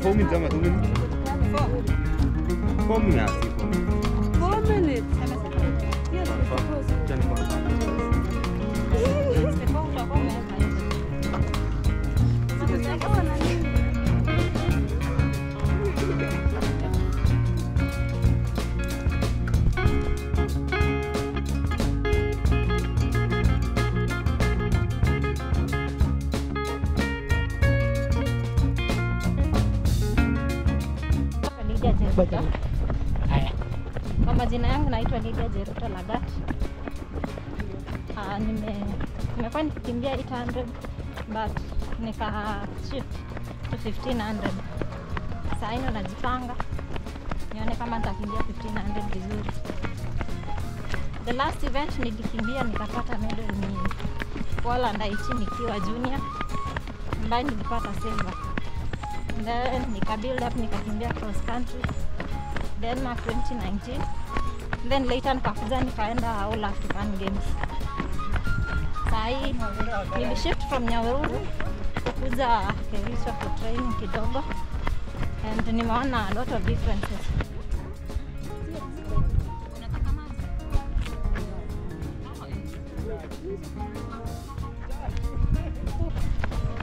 Four minutes two minutes? Four four minutes. Four minutes. Yes, Haya, Kwa majina yangu naitwa Lydia Jeruto Lagat. Ah, nime nimekuwa nikikimbia 800 but nika shift to 1500. Sasa hii najipanga nione kama nitakimbia 1500 vizuri. The last event nilikimbia nikapata medal ni Poland Aichi nikiwa junior ambaye nilipata silver. Then nika build up nikakimbia cross country Denmark 2019 then later nikakuja nikaenda All African Games. sai nili nilishift from Nyahururu kukuja Kericho for training kidogo and nimeona a lot of differences.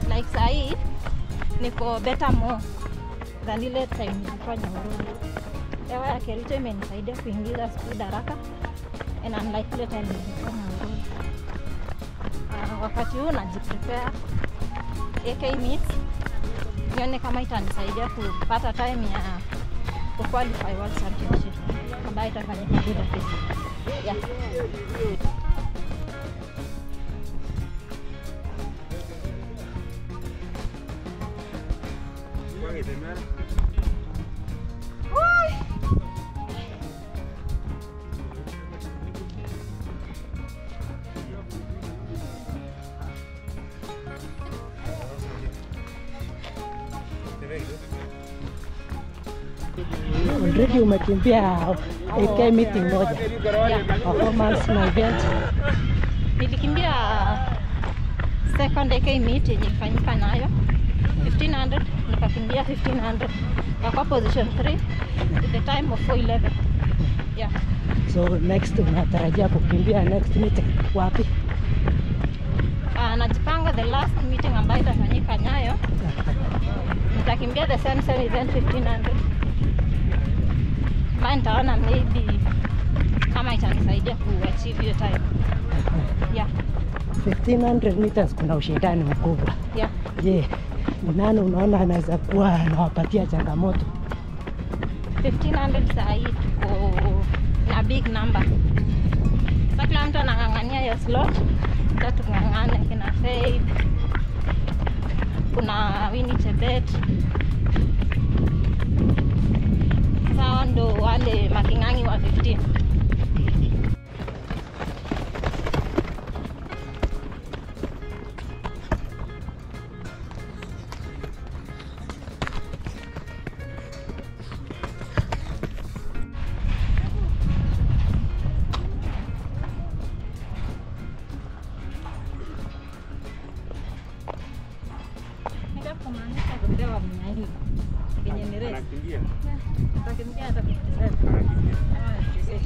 Like saa hii niko better more than ile time nilikuwa Nyahururu. Hewa ya Kericho imenisaidia kuingiza speed haraka and unlike ile time nilikuwa Nyahururu. Uh, wakati huu najiprepare AK meet nione kama itanisaidia kupata time ya kuqualify World Championship ambayo itafanyika Budapest. Yeah. Already umekimbia AK meeting moja. Performance na event. Nilikimbia second AK meeting ilifanyika nayo. 1500 nikakimbia 1500 kwa position 3 with the time of 411 yeah. So next unatarajia kukimbia next meeting wapi? Uh, najipanga the last meeting ambayo itafanyika Nyayo nitakimbia the same same event 1500 ambayo nitaona maybe kama itanisaidia kuachieve hiyo time yeah, 1500 meters kuna ushindani mkubwa. yeah. Je, ni nani unaona anaweza kuwa anawapatia changamoto? 1500 saa hii tuko na big number. Sasa kila mtu anang'ang'ania hiyo slot, sasa tung'ang'ane. Kina Faith, kuna Winnie Chebet, sawa ndo wale making'ang'i wa 15.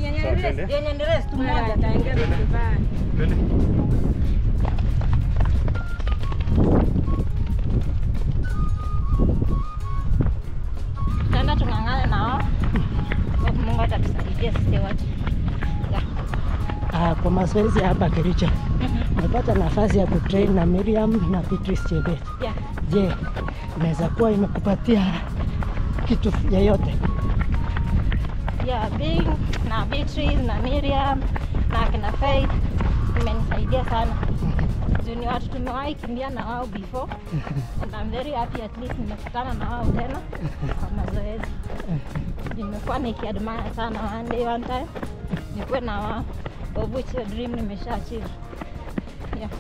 Yenye Sawa, ni race, twende. yenye ni race tu moja Ataingia Twende. Tutaenda tung'ang'ane na Mungu atatusaidia sisi wote. Ah, kwa mazoezi hapa Kericho mepata umepata nafasi ya kutrain na Miriam na Beatrice Chebet. Je, inaweza kuwa imekupatia kitu yeyote? Yeah, being na Beatrice na Miriam na kina Faith imenisaidia sana. Juu ni watu tumewahi kimbia na wao before and I'm very happy at least nimekutana na wao tena kwa mazoezi. Nimekuwa nikiadmire sana one day one time nikuwe na wao of which your dream nimesha achieve. Yeah.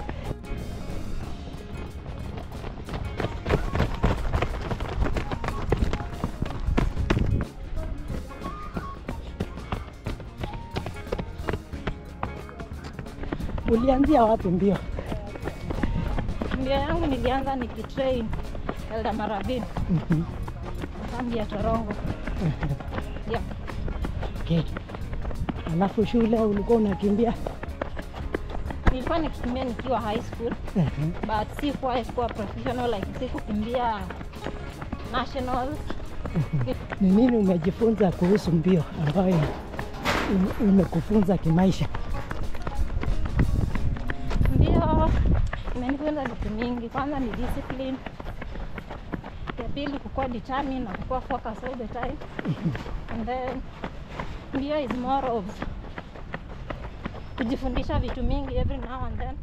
Ulianzia wapi mbio? Mbio yangu nilianza nikitrain Elda Maravin Mhm. kambi ya Torongo. Yeah. Okay. Alafu shule ulikuwa unakimbia? Nilikuwa nikikimbia nikiwa high school Mhm. but sikuwa sikuwa professional like sikukimbia nationals. Ni nini umejifunza kuhusu mbio ambayo umekufunza imekufunza kimaisha? Kwanza ni discipline, ya pili kukuwa determined na kukuwa focus all the time, and then mbio is more of kujifundisha vitu mingi every now and then,